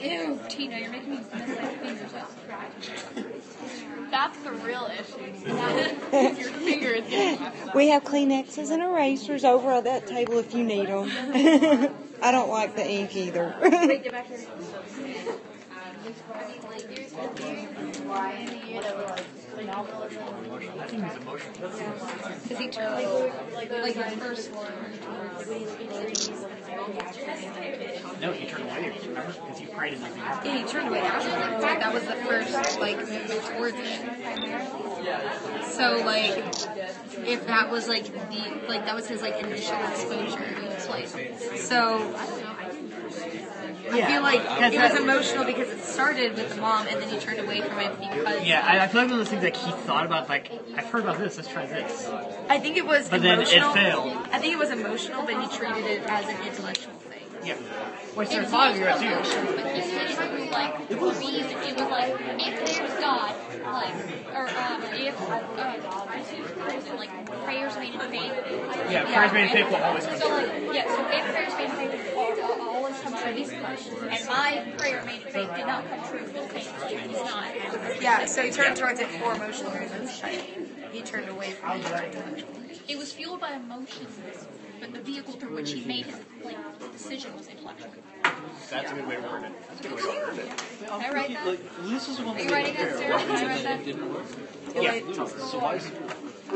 Ew, Tina, you're making me mess my fingers. That's the real issue. Your finger is getting messed up. We have Kleenexes and erasers over at that table if you need them. I don't like the ink either. Because he turned Like, like his first one. No, he turned away. Remember? Because he prayed in the. Yeah, he turned away after that. Like, that was the first like move towards it. So like, if that was like the like that was his like initial exposure, to, like so. I feel like it was emotional because it started with the mom and then he turned away from it because Yeah, I, I feel like one of those things like he thought about like I've heard about this. Let's try this. I think it was But then it emotional. failed. I think it was emotional, but he treated it as an intellectual thing. Yeah. Which there's a lot of you too. But he said it was like the reason. It was like if there's God, like or um, if uh, like prayers made in faith. Yeah, prayers made in faith will always come So true. like yeah, so if prayers made in faith will will always come true, these questions, and my prayer made faith did not come true. Okay, it's not. Yeah, so he turned towards it for emotional reasons. He turned away from it for intellectual reasons. It was fueled by emotions, but the vehicle through which he made his like decision was intellectual. That's a good way to word it. That's a good way to word it. Can I write that? This is one Are you writing that, Sarah? Can I write that? Yeah. So why is it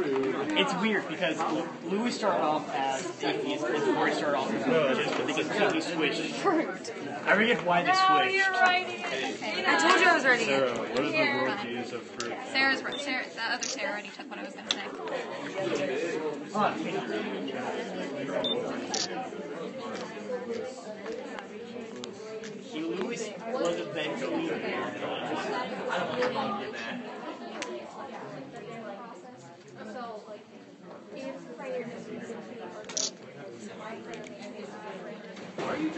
It's weird because Lewis started off as atheist and Corey started off as religious, but they completely switched. I forget why they switched. writing it. I told you I was ready. it. Sarah, what is the worldviews of fruit? Sarah's right. Sarah, the other Sarah already took what I was going to say. He Lewis wasn't meant. I don't know why he did that. So, like, if prayer Why are you just writing these for her? I don't get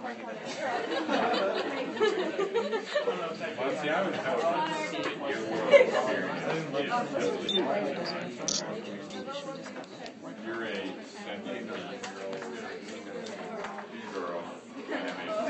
You're a seventy-nine-year-old girl, and I'm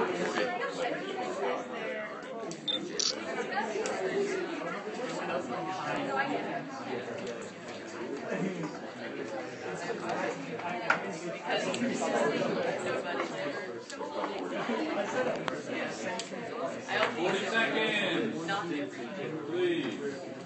Forty seconds. Please.